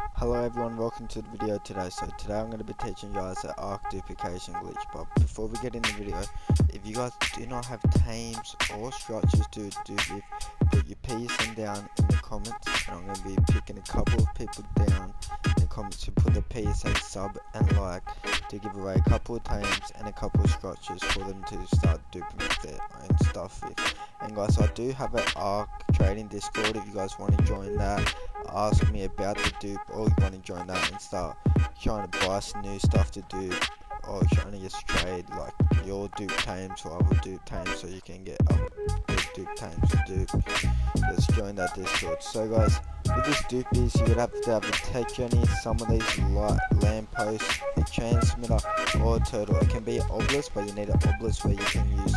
Hello everyone, welcome to the video today. So today I'm going to be teaching you guys the ARK duplication glitch. But before we get in the video, if you guys do not have tames or structures to do with, put your PSN down in the comments. And I'm going to be picking a couple of people down in the comments to put the PSN sub and like to give away a couple of tames and a couple of structures for them to start duping their stuff. And guys, I do have an ARK trading discord if you guys want to join that. Ask me about the dupe or you want to join that and start trying to buy some new stuff to do or trying to just trade like your dupe tames or other dupe tames so you can get other dupe tames to dupe. Just join that discord. So guys with this dupe is you're gonna have to have a tech journey some of these light lampposts a transmitter or a turtle. It can be obelisk but you need an obelisk where you can use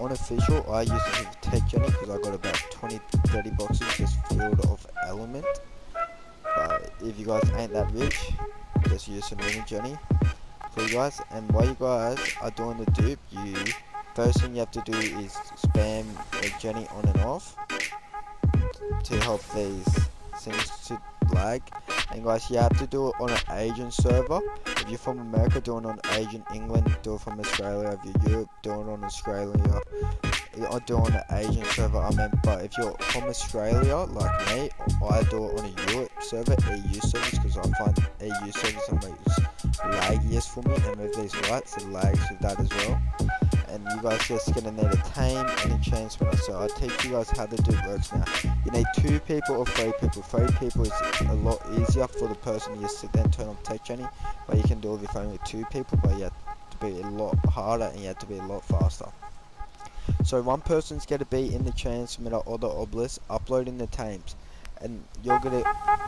unofficial I use it with tech journey because I got about 20 30 boxes just filled of element. But if you guys ain't that rich just use some mini journey. For you guys and while you guys are doing the dupe you first thing you have to do is spam a journey on and off to help these things to lag and guys you have to do it on an Asian server. If you're from America do it on Asian England. Do it from Australia. If you're Europe do it on Australia. I do it on an Asian server I mean but if you're from Australia like me I do it on a Europe server EU servers because I find EU servers are most laggiest for me and with these lights it lags with that as well and you guys just gonna need a tame and a transmitter so I'll teach you guys how the dupe works now. You need two people or three people. Three people is a lot easier for the person you sit there and turn on tech journey but you can do it with only two people but you have to be a lot harder and you have to be a lot faster. So one person's gonna be in the transmitter or the obelisk uploading the tames and you're gonna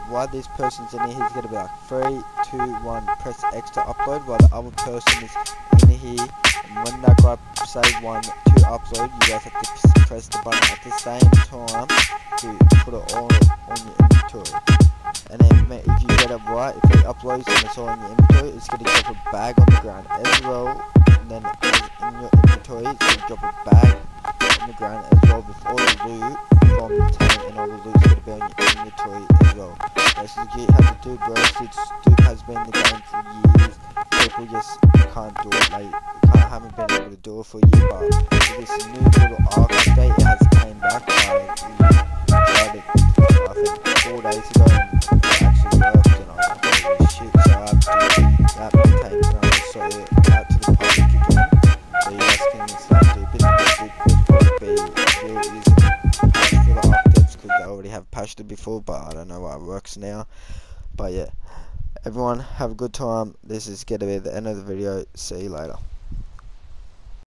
while this person's in here he's gonna be like three two one press x to upload while the other person is in here and when that guy say one to upload you guys have to press the button at the same time to put it all on your inventory and then if you get it right if it uploads and it's all in your inventory it's gonna drop a bag on the ground as well and then in your inventory it's gonna drop a bag on the ground as well with all the loot from the tank and all the loot's gonna be on your inventory as well. This is you have to do bro, this dude has been in the game for years. People just can't do it, like haven't been able to do it for you, but with this new little ARK update it has came back tried it I think four days ago and it actually worked and I like holy shit so I have to do that many times now so out to the public again. So you guys can start duping and the be easy patch for octaves because they already have patched it before but I don't know why it works now. But yeah everyone have a good time this is gonna be the end of the video see you later